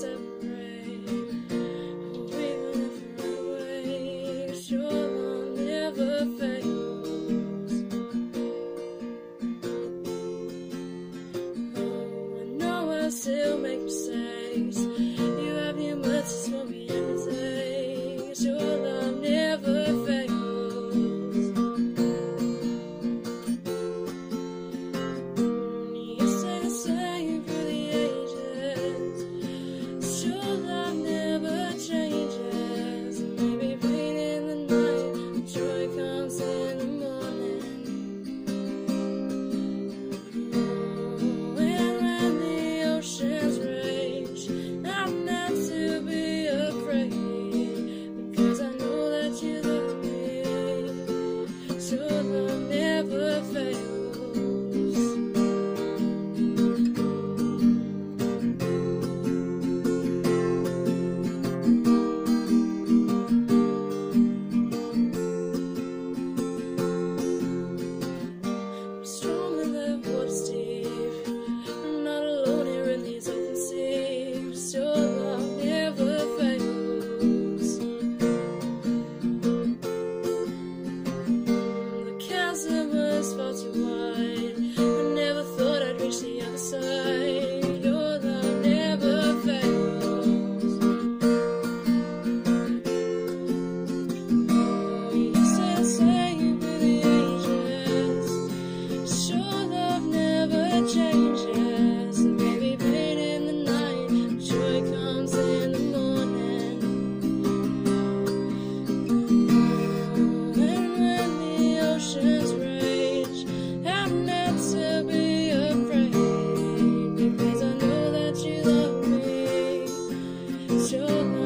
separate. We away. Sure, never. Oh, I know I still make mistakes. You have new mercies for me. never show.